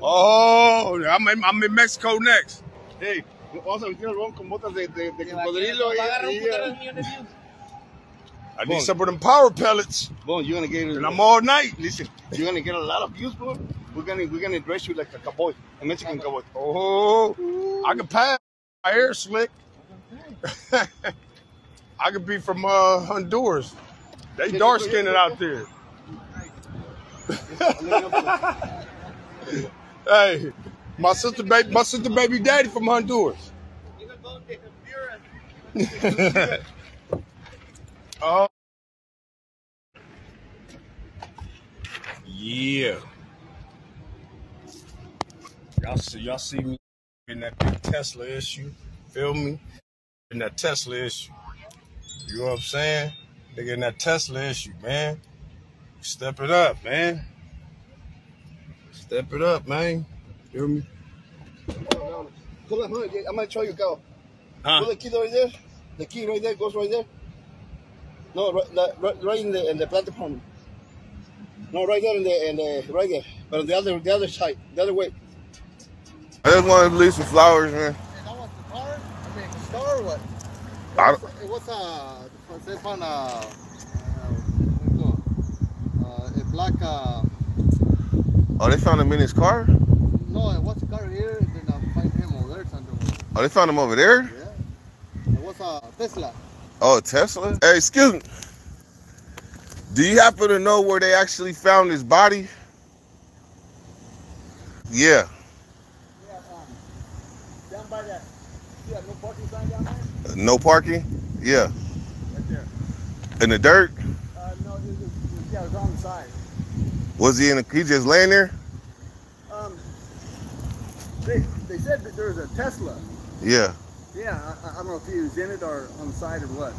Oh, I'm in, I'm in Mexico next. Hey, vamos a vestir al ron con botas de, de, de cocodrilo. y- y- I need some of them power pellets, Boom, you're gonna get and I'm all night. Listen, you're gonna get a lot of views, bro. We're gonna we're gonna dress you like a cowboy, a Mexican cowboy. Oh, I can pass. My hair slick. I could be from uh, Honduras. They dark skinned out there. hey, my sister baby, my sister baby daddy from Honduras. oh, yeah. Y'all see, y'all see me in that big Tesla issue. Feel me? In that Tesla issue. You know what I'm saying? Nigga in that Tesla issue, man. Step it up, man. Step it up, man. Feel me? Pull up, huh? I'm gonna show you go. Huh? Pull the key right there. The key right there goes right there. No, right, right- right, right in the in the platform. No, right there in the in the right there. But on the other the other side, the other way. I just want to leave some flowers, man. that was the car? I mean, star or what? I It was, it was uh, it on uh, uh, what do you call it? uh, a black, uh, Oh, they found him in his car? no, it was a car here, and then I find him over there somewhere. Oh, they found him over there? Yeah. It was a Tesla. Oh, Tesla? Hey, excuse me. Do you happen to know where they actually found his body? Yeah. Yeah, um, down by that, yeah, no parking sign down there? No parking? Yeah. Right there. In the dirt? Uh, no, it was, it was, yeah, it was on the side. Was he in the, he just laying there? Um, they, they said that there was a Tesla. Yeah. Yeah, I, I don't know if he was in it or on the side or what.